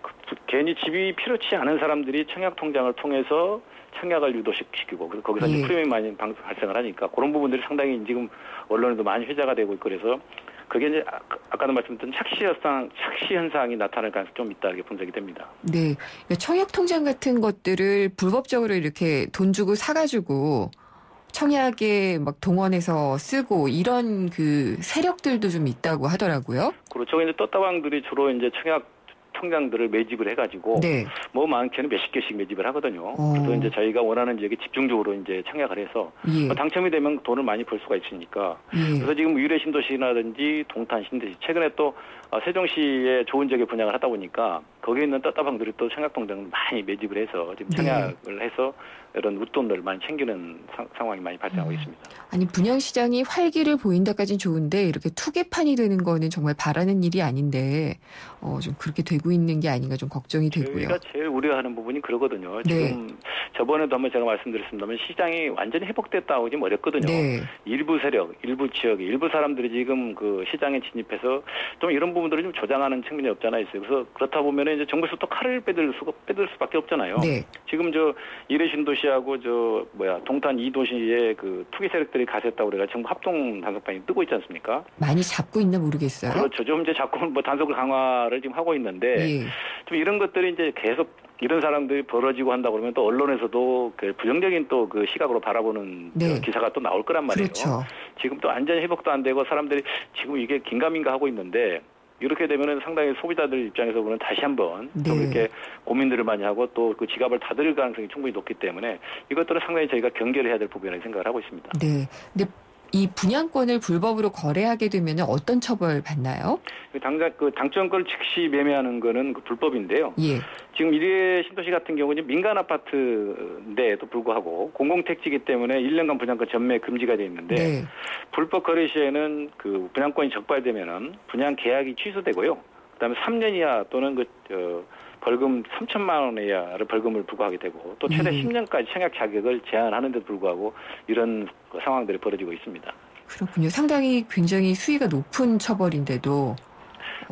그- 괜히 집이 필요치 않은 사람들이 청약 통장을 통해서 청약을 유도시키고 그래서 거기서 예. 이제 프리미엄이 많이 방- 발생을 하니까 그런 부분들이 상당히 지금 언론에도 많이 회자가 되고 있고 그래서 그게 이제 아- 아까도 말씀드린 착시 현상, 착시 현상이 나타날 가능성이 좀 있다 이렇게 분석이 됩니다. 네. 그러니까 청약 통장 같은 것들을 불법적으로 이렇게 돈 주고 사가지고 청약에 막 동원해서 쓰고 이런 그 세력들도 좀 있다고 하더라고요. 그렇죠. 이제 떴다방들이 주로 이제 청약 통장들을 매집을 해가지고 네. 뭐 많게는 몇십 개씩 매집을 하거든요. 어. 그래서 이제 저희가 원하는 지역에 집중적으로 이제 청약을 해서 예. 뭐 당첨이 되면 돈을 많이 벌 수가 있으니까. 예. 그래서 지금 유래 신도시라든지 동탄 신도시 최근에 또 어, 세종시에 좋은 지역에 분양을 하다 보니까 거기에 있는 떴다방들이 또 청약 통장을 많이 매집을 해서 지금 네. 청약을 해서 이런 웃돈을 많이 챙기는 상, 상황이 많이 발생하고 있습니다. 아니 분양 시장이 활기를 보인다까진 좋은데 이렇게 투개판이 되는 거는 정말 바라는 일이 아닌데 어, 좀 그렇게 되고 있는 게 아닌가 좀 걱정이 되고요. 저희가 제일 우려하는 부분이 그러거든요. 네. 지금 저번에도 한번 제가 말씀드렸습니다만 시장이 완전히 회복됐다고 지금 어렵거든요. 네. 일부 세력, 일부 지역이, 일부 사람들이 지금 그 시장에 진입해서 좀 이런 부분 들을 좀 조장하는 측면이 없잖아 있어요. 그래서 그렇다 보면 이제 정부에서 또 칼을 빼들 수가 빼들 수밖에 없잖아요. 네. 지금 저 이레신 도시하고 저 뭐야 동탄 이 도시에 그 투기 세력들이 가세했다고 그래가 정부 합동 단속반이 뜨고 있지 않습니까? 많이 잡고 있나 모르겠어요. 그렇죠. 좀 이제 자꾸 뭐 단속을 강화를 지금 하고 있는데 예. 좀 이런 것들이 이제 계속 이런 사람들이 벌어지고 한다 그러면 또 언론에서도 그 부정적인 또 그 시각으로 바라보는 네. 그 기사가 또 나올 거란 말이에요. 그렇죠. 지금 또 완전히 회복도 안 되고 사람들이 지금 이게 긴가민가 하고 있는데 이렇게 되면은 상당히 소비자들 입장에서 보면 다시 한번 좀 네. 이렇게 고민들을 많이 하고 또 그 지갑을 다들 가능성이 충분히 높기 때문에 이것들은 상당히 저희가 경계를 해야 될 부분이라고 생각을 하고 있습니다. 네. 근데 이 분양권을 불법으로 거래하게 되면 어떤 처벌 받나요? 그 당장 그 당첨권을 즉시 매매하는 거는 그 불법인데요. 예. 지금 이래 신도시 같은 경우는 민간 아파트인데도 불구하고 공공택지이기 때문에 1년간 분양권 전매 금지가 되어 있는데 네. 불법 거래 시에는 그 분양권이 적발되면은 분양 계약이 취소되고요. 그다음에 3년 이하 또는 그 저, 벌금 3천만 원 이하를 벌금을 부과하게 되고 또 최대 음. 10년까지 청약 자격을 제한하는데도 불구하고 이런 그 상황들이 벌어지고 있습니다. 그렇군요. 상당히 굉장히 수위가 높은 처벌인데도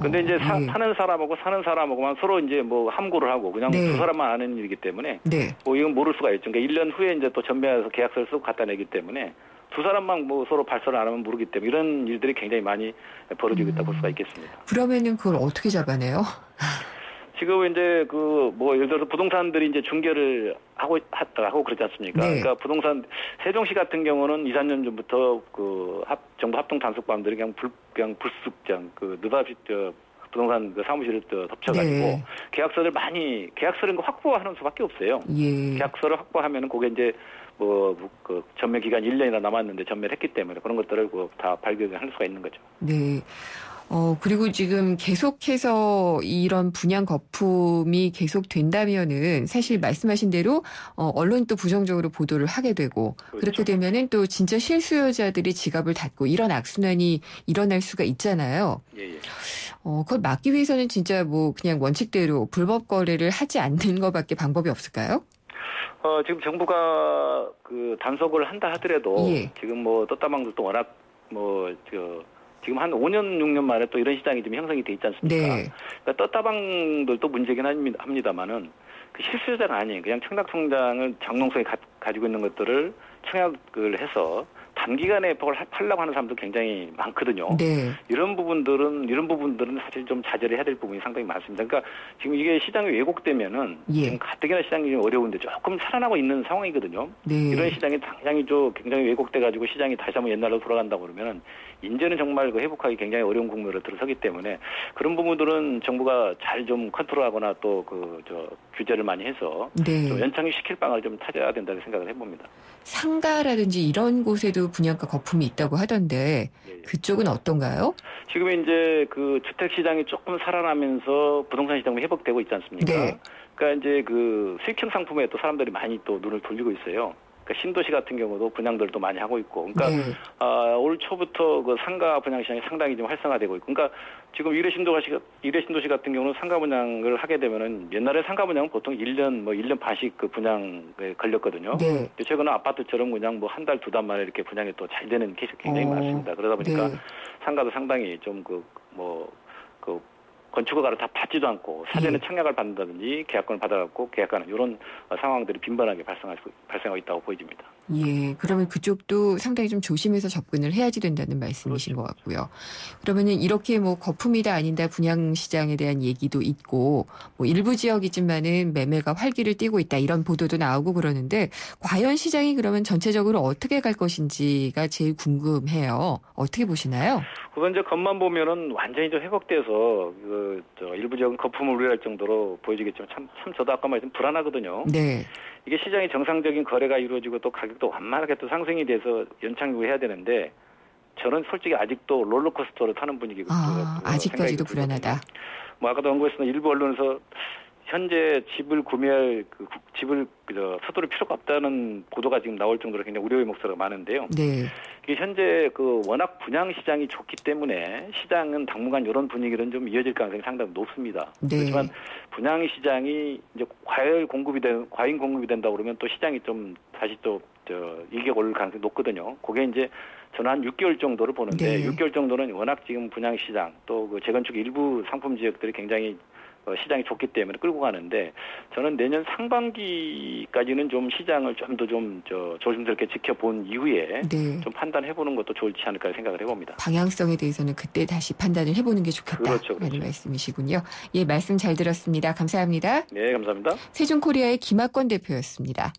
근데 이제 사, 예. 사는 사람하고 사는 사람하고만 서로 이제 뭐 함구를 하고 그냥 네. 두 사람만 아는 일이기 때문에 네. 뭐 이건 모를 수가 있죠. 그러니까 1년 후에 이제 또 전매해서 계약서를 쓰고 갖다 내기 때문에 두 사람만 뭐 서로 발설을 안 하면 모르기 때문에 이런 일들이 굉장히 많이 벌어지고 있다 볼 수가 있겠습니다. 그러면은 그걸 어떻게 잡아내요? 지금 이제 그 뭐 예를 들어서 부동산들이 이제 중개를 하고 하- 하고 그러지 않습니까? 네. 그러니까 부동산 세종시 같은 경우는 2, 3년 전부터 그 합, 정부 합동 단속반들이 그냥 불 그냥 불쑥장 그 느닷없이 저 부동산 그 사무실을 또 덮쳐가지고 네. 계약서를 많이 계약서를 그 확보하는 수밖에 없어요. 예. 계약서를 확보하면 은 그게 이제 뭐 그 전매 기간 1년이나 남았는데 전매를 했기 때문에 그런 것들을 그다 발견을 할 수가 있는 거죠. 네. 어, 그리고 지금 계속해서 이런 분양 거품이 계속 된다면은 사실 말씀하신 대로 어, 언론도 부정적으로 보도를 하게 되고 그렇게 되면은 또 진짜 실수요자들이 지갑을 닫고 이런 악순환이 일어날 수가 있잖아요. 예, 예. 어, 그걸 막기 위해서는 진짜 뭐 그냥 원칙대로 불법 거래를 하지 않는 것밖에 방법이 없을까요? 어, 지금 정부가 그 단속을 한다 하더라도 예. 지금 뭐 떴다방들도 워낙 뭐 저 지금 한 5년 6년 만에 또 이런 시장이 좀 형성이 돼 있지 않습니까? 네. 그러니까 떴다방들도 문제긴 합니다- 합니다만은 그 실수요자가 아닌 그냥 청약 통장을 장롱성에 가, 가지고 있는 것들을 청약을 해서 단기간에 하- 팔려고 하는 사람도 굉장히 많거든요. 네. 이런 부분들은 이런 부분들은 사실 좀 자제를 해야 될 부분이 상당히 많습니다. 그러니까 지금 이게 시장이 왜곡되면은 예. 지금 가뜩이나 시장이 좀 어려운데 조금 살아나고 있는 상황이거든요. 네. 이런 시장이 당장이 좀 굉장히 왜곡돼 가지고 시장이 다시 한번 옛날로 돌아간다고 그러면은 이제는 정말 그 회복하기 굉장히 어려운 국면으로 들어서기 때문에 그런 부분들은 정부가 잘 좀 컨트롤하거나 또 그 저 규제를 많이 해서 네. 좀 연착륙 시킬 방을 좀 찾아야 된다고 생각을 해봅니다. 상가라든지 이런 곳에도 분양가 거품이 있다고 하던데 예, 그쪽은 어떤가요? 지금 이제 그 주택 시장이 조금 살아나면서 부동산 시장도 회복되고 있지 않습니까? 네. 그러니까 이제 그 수익형 상품에 또 사람들이 많이 또 눈을 돌리고 있어요. 그러니까 신도시 같은 경우도 분양들도 많이 하고 있고, 그러니까 네. 아, 올 초부터 그 상가 분양 시장이 상당히 좀 활성화되고 있고, 그러니까 지금 이래신도시 이래신도시 같은 경우는 상가 분양을 하게 되면은 옛날에 상가 분양은 보통 1년 뭐 1년 반씩 그 분양에 걸렸거든요. 네. 최근에 아파트처럼 그냥 뭐 한 달 두 달 만에 이렇게 분양이 또 잘 되는 케이스 굉장히 어, 많습니다. 그러다 보니까 네. 상가도 상당히 좀 그 뭐그 건축허가를 다 받지도 않고 사전에 예. 청약을 받는다든지 계약권을 받아갖고 계약하는 이런 어, 상황들이 빈번하게 발생하고 발생하고 있다고 보여집니다. 예, 그러면 그쪽도 상당히 좀 조심해서 접근을 해야지 된다는 말씀이신 것 같고요. 그러면은 이렇게 뭐 거품이다 아니다 분양 시장에 대한 얘기도 있고 뭐 일부 지역이지만은 매매가 활기를 띠고 있다 이런 보도도 나오고 그러는데 과연 시장이 그러면 전체적으로 어떻게 갈 것인지가 제일 궁금해요. 어떻게 보시나요? 그건 이제 겉만 보면은 완전히 좀 회복돼서 그저 일부 지역은 거품을 우려할 정도로 보여지겠지만 참, 참 저도 아까 말씀 불안하거든요. 네. 이게 시장이 정상적인 거래가 이루어지고 또 가격도 완만하게 또 상승이 돼서 연착륙을 해야 되는데 저는 솔직히 아직도 롤러코스터를 타는 분위기거든요. 아, 아직까지도 불안하다. 뭐 아까도 언급했으나 일부 언론에서 현재 집을 구매할 그 국- 집을 그저 서두를 필요가 없다는 보도가 지금 나올 정도로 굉장히 우려의 목소리가 많은데요. 네. 이게 현재 그 워낙 분양 시장이 좋기 때문에 시장은 당분간 이런 분위기는 좀 이어질 가능성이 상당히 높습니다. 네. 그렇지만 분양 시장이 이제 과열 공급이 된 과잉 공급이 된다 그러면 또 시장이 좀 다시 또저 일격 오를 가능성이 높거든요. 그게 이제 저는 한 6개월 정도를 보는데 네. 6개월 정도는 워낙 지금 분양 시장 또 그 재건축 일부 상품 지역들이 굉장히 어, 시장이 좋기 때문에 끌고 가는데 저는 내년 상반기까지는 좀 시장을 좀 더좀저 조심스럽게 지켜본 이후에 네. 좀 판단해 보는 것도 좋지 않을까 생각을 해봅니다. 방향성에 대해서는 그때 다시 판단을 해보는 게 좋겠다라는 그렇죠, 말씀이시군요. 예, 말씀 잘 들었습니다. 감사합니다. 네, 감사합니다. 세종코리아의 김학권 대표였습니다.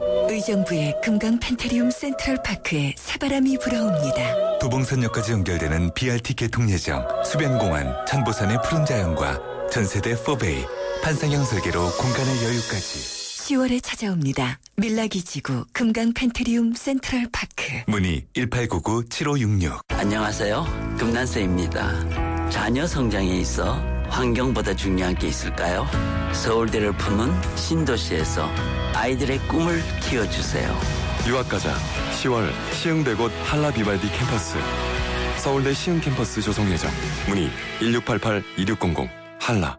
의정부의 금강 펜테리움 센트럴파크에 새바람이 불어옵니다. 도봉선역까지 연결되는 BRT 개통 예정, 수변공원, 천보산의 푸른 자연과 전세대 4베이, 판상형 설계로 공간의 여유까지. 10월에 찾아옵니다. 밀라기 지구 금강 펜테리움 센트럴파크. 문의 1899-7566. 안녕하세요. 금난세입니다. 자녀 성장에 있어 환경보다 중요한 게 있을까요? 서울대를 품은 신도시에서 아이들의 꿈을 키워주세요. 유학가자 10월 시흥대곳 한라비발디 캠퍼스 서울대 시흥 캠퍼스 조성 예정 문의 1688-2600 한라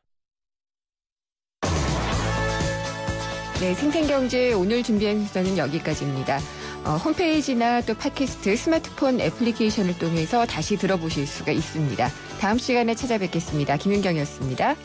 네, 생생경제 오늘 준비한 순서는 여기까지입니다. 어, 홈페이지나 또 팟캐스트, 스마트폰 애플리케이션을 통해서 다시 들어보실 수가 있습니다. 다음 시간에 찾아뵙겠습니다. 김윤경이었습니다.